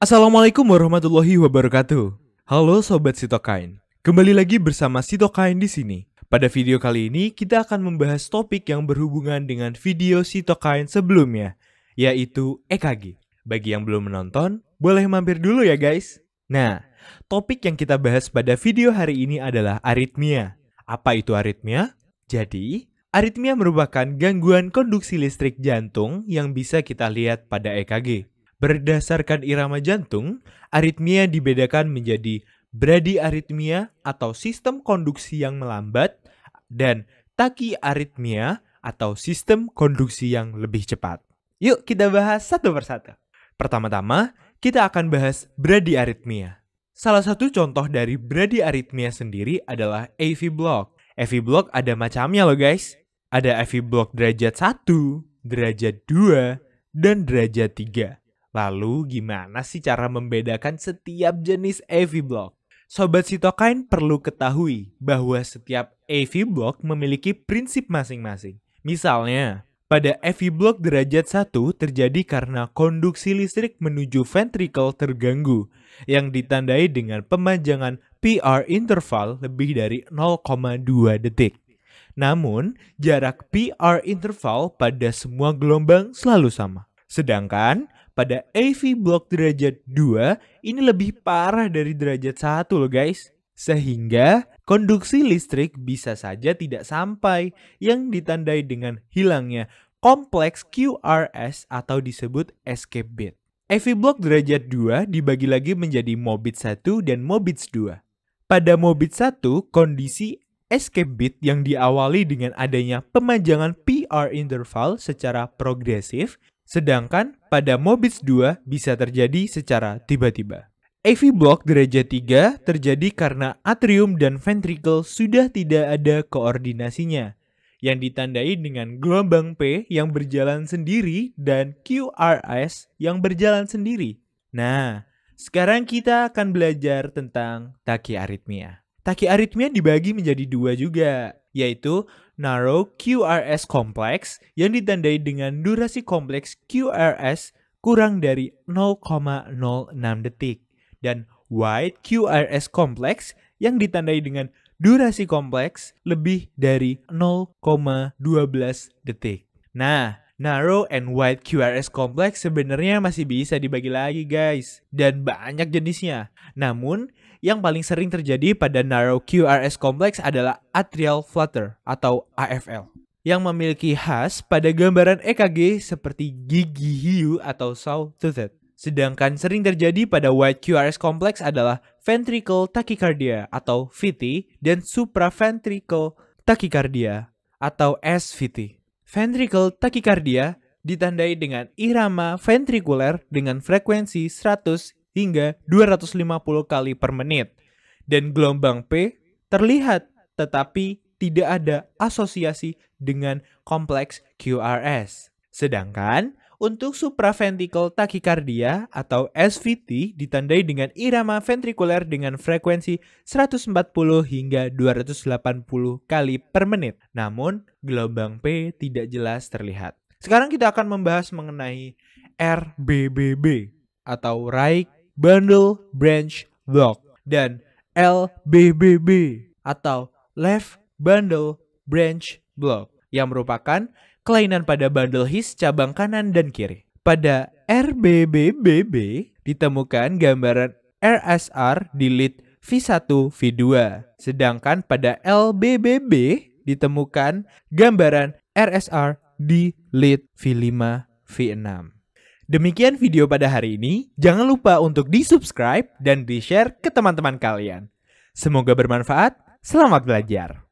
Assalamualaikum warahmatullahi wabarakatuh. Halo sobat Sitokain. Kembali lagi bersama Sitokain di sini. Pada video kali ini kita akan membahas topik yang berhubungan dengan video Sitokain sebelumnya, yaitu EKG. Bagi yang belum menonton, boleh mampir dulu ya guys. Nah, topik yang kita bahas pada video hari ini adalah aritmia. Apa itu aritmia? Jadi, aritmia merupakan gangguan konduksi listrik jantung yang bisa kita lihat pada EKG. Berdasarkan irama jantung, aritmia dibedakan menjadi bradiaritmia atau sistem konduksi yang melambat dan takiaritmia atau sistem konduksi yang lebih cepat. Yuk kita bahas satu persatu. Pertama-tama, kita akan bahas bradiaritmia. Salah satu contoh dari bradiaritmia sendiri adalah AV block. AV block ada macamnya loh guys. Ada AV block derajat 1, derajat 2, dan derajat 3. Lalu gimana sih cara membedakan setiap jenis AV block? Sobat Sitokain perlu ketahui bahwa setiap AV block memiliki prinsip masing-masing. Misalnya, pada AV block derajat 1 terjadi karena konduksi listrik menuju ventricle terganggu yang ditandai dengan pemanjangan PR interval lebih dari 0,2 detik. Namun, jarak PR interval pada semua gelombang selalu sama. Sedangkan pada AV block derajat 2 ini lebih parah dari derajat 1 loh guys. Sehingga konduksi listrik bisa saja tidak sampai yang ditandai dengan hilangnya kompleks QRS atau disebut escape bit. AV block derajat 2 dibagi lagi menjadi mobit 1 dan mobits 2. Pada mobit 1, kondisi escape bit yang diawali dengan adanya pemanjangan PR interval secara progresif Sedangkan pada Mobits 2 bisa terjadi secara tiba-tiba. AV block derajat 3 terjadi karena atrium dan ventricle sudah tidak ada koordinasinya yang ditandai dengan gelombang P yang berjalan sendiri dan QRS yang berjalan sendiri. Nah, sekarang kita akan belajar tentang takiaritmia. Takiaritmia dibagi menjadi dua juga, yaitu narrow QRS complex yang ditandai dengan durasi kompleks QRS kurang dari 0,06 detik dan wide QRS complex yang ditandai dengan durasi kompleks lebih dari 0,12 detik. Nah, narrow and wide QRS complex sebenarnya masih bisa dibagi lagi guys dan banyak jenisnya. Namun, yang paling sering terjadi pada narrow QRS complex adalah atrial flutter atau AFL yang memiliki khas pada gambaran EKG seperti gigi hiu atau saw-toothed. Sedangkan sering terjadi pada wide QRS complex adalah ventricle tachycardia atau VT dan supraventricle tachycardia atau SVT. Ventricle tachycardia ditandai dengan irama ventrikuler dengan frekuensi 100 hingga 250 kali per menit. Dan gelombang P terlihat tetapi tidak ada asosiasi dengan kompleks QRS. Sedangkan untuk supraventricle tachycardia atau SVT ditandai dengan irama ventrikuler dengan frekuensi 140 hingga 280 kali per menit. Namun, gelombang P tidak jelas terlihat. Sekarang kita akan membahas mengenai RBBB atau right bundle branch block dan LBBB atau left bundle branch block yang merupakan kelainan pada bundle his cabang kanan dan kiri. Pada RBBBB ditemukan gambaran RSR di lead V1, V2. Sedangkan pada LBBB ditemukan gambaran RSR di lead V5, V6. Demikian video pada hari ini. Jangan lupa untuk di-subscribe dan di-share ke teman-teman kalian. Semoga bermanfaat. Selamat belajar.